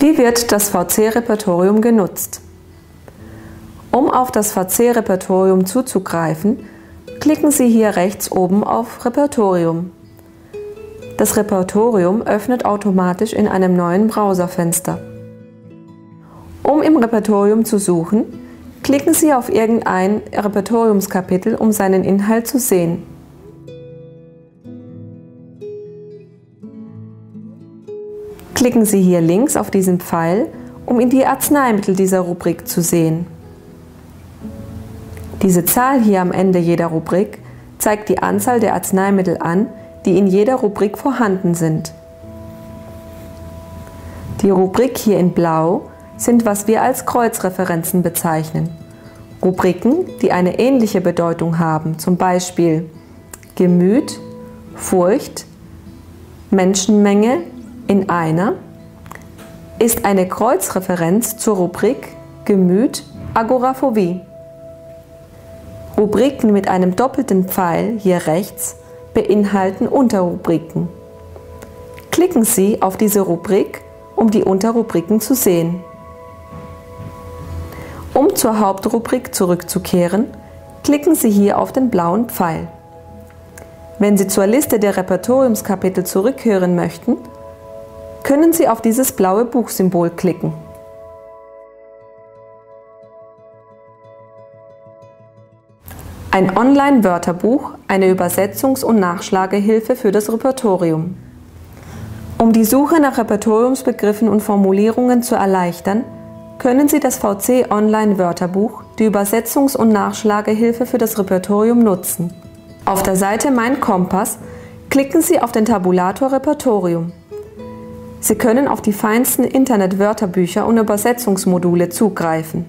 Wie wird das VC-Repertorium genutzt? Um auf das VC-Repertorium zuzugreifen, klicken Sie hier rechts oben auf Repertorium. Das Repertorium öffnet automatisch in einem neuen Browserfenster. Um im Repertorium zu suchen, klicken Sie auf irgendein Repertoriumskapitel, um seinen Inhalt zu sehen. Klicken Sie hier links auf diesen Pfeil, um in die Arzneimittel dieser Rubrik zu sehen. Diese Zahl hier am Ende jeder Rubrik zeigt die Anzahl der Arzneimittel an, die in jeder Rubrik vorhanden sind. Die Rubrik hier in Blau sind, was wir als Kreuzreferenzen bezeichnen. Rubriken, die eine ähnliche Bedeutung haben, zum Beispiel Gemüt, Furcht, Menschenmenge, in einer ist eine Kreuzreferenz zur Rubrik Gemüt Agoraphobie. Rubriken mit einem doppelten Pfeil hier rechts beinhalten Unterrubriken. Klicken Sie auf diese Rubrik, um die Unterrubriken zu sehen. Um zur Hauptrubrik zurückzukehren, klicken Sie hier auf den blauen Pfeil. Wenn Sie zur Liste der Repertoriumskapitel zurückkehren möchten, können Sie auf dieses blaue Buchsymbol klicken. Ein Online-Wörterbuch, eine Übersetzungs- und Nachschlagehilfe für das Repertorium. Um die Suche nach Repertoriumsbegriffen und Formulierungen zu erleichtern, können Sie das VC Online-Wörterbuch, die Übersetzungs- und Nachschlagehilfe für das Repertorium nutzen. Auf der Seite Mein Kompass klicken Sie auf den Tabulator Repertorium. Sie können auf die feinsten Internet-Wörterbücher und Übersetzungsmodule zugreifen.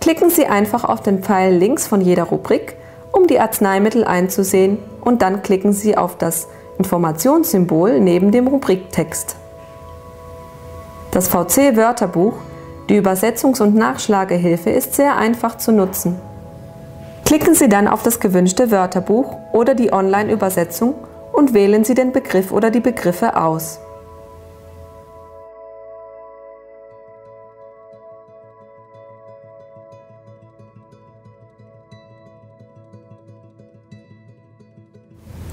Klicken Sie einfach auf den Pfeil links von jeder Rubrik, um die Arzneimittel einzusehen und dann klicken Sie auf das Informationssymbol neben dem Rubriktext. Das VC-Wörterbuch, die Übersetzungs- und Nachschlagehilfe, ist sehr einfach zu nutzen. Klicken Sie dann auf das gewünschte Wörterbuch oder die Online-Übersetzung und wählen Sie den Begriff oder die Begriffe aus.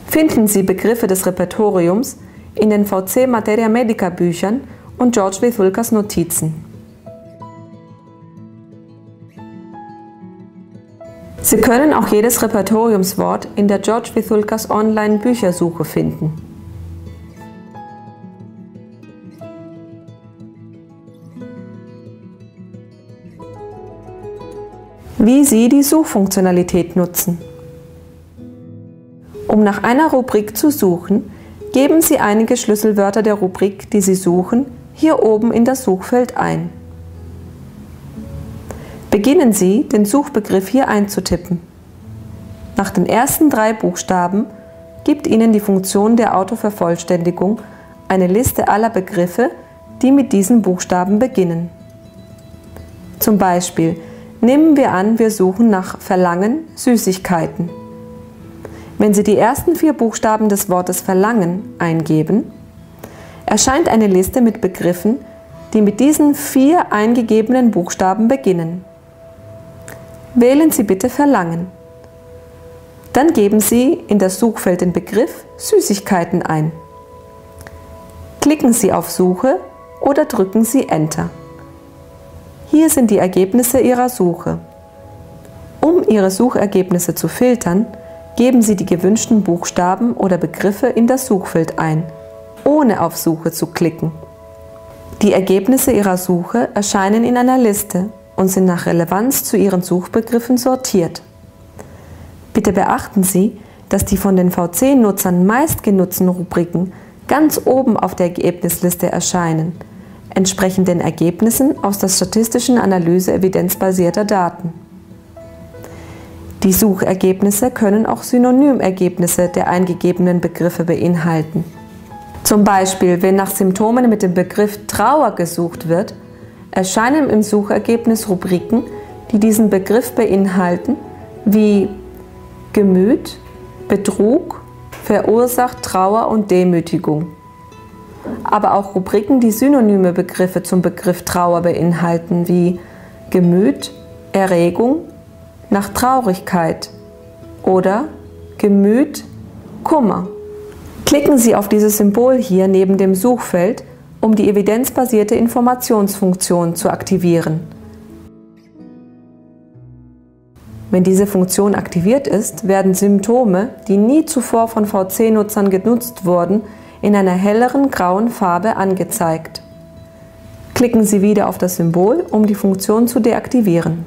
Finden Sie Begriffe des Repertoriums in den VC Materia Medica Büchern und George Withulkas Notizen. Sie können auch jedes Repertoriumswort in der George Withulkas Online-Büchersuche finden. Wie Sie die Suchfunktionalität nutzen. Um nach einer Rubrik zu suchen, geben Sie einige Schlüsselwörter der Rubrik, die Sie suchen, hier oben in das Suchfeld ein. Beginnen Sie, den Suchbegriff hier einzutippen. Nach den ersten drei Buchstaben gibt Ihnen die Funktion der Autovervollständigung eine Liste aller Begriffe, die mit diesen Buchstaben beginnen. Zum Beispiel nehmen wir an, wir suchen nach Verlangen Süßigkeiten. Wenn Sie die ersten vier Buchstaben des Wortes Verlangen eingeben, erscheint eine Liste mit Begriffen, die mit diesen vier eingegebenen Buchstaben beginnen. Wählen Sie bitte Verlangen. Dann geben Sie in das Suchfeld den Begriff Süßigkeiten ein. Klicken Sie auf Suche oder drücken Sie Enter. Hier sind die Ergebnisse Ihrer Suche. Um Ihre Suchergebnisse zu filtern, geben Sie die gewünschten Buchstaben oder Begriffe in das Suchfeld ein, ohne auf Suche zu klicken. Die Ergebnisse Ihrer Suche erscheinen in einer Liste und sind nach Relevanz zu Ihren Suchbegriffen sortiert. Bitte beachten Sie, dass die von den VC-Nutzern meistgenutzten Rubriken ganz oben auf der Ergebnisliste erscheinen, entsprechend den Ergebnissen aus der statistischen Analyse evidenzbasierter Daten. Die Suchergebnisse können auch Synonymergebnisse der eingegebenen Begriffe beinhalten. Zum Beispiel, wenn nach Symptomen mit dem Begriff Trauer gesucht wird, erscheinen im Suchergebnis Rubriken, die diesen Begriff beinhalten, wie Gemüt, Betrug, verursacht Trauer und Demütigung. Aber auch Rubriken, die synonyme Begriffe zum Begriff Trauer beinhalten, wie Gemüt, Erregung, nach Traurigkeit oder Gemüt, Kummer. Klicken Sie auf dieses Symbol hier neben dem Suchfeld, um die evidenzbasierte Informationsfunktion zu aktivieren. Wenn diese Funktion aktiviert ist, werden Symptome, die nie zuvor von VC-Nutzern genutzt wurden, in einer helleren grauen Farbe angezeigt. Klicken Sie wieder auf das Symbol, um die Funktion zu deaktivieren.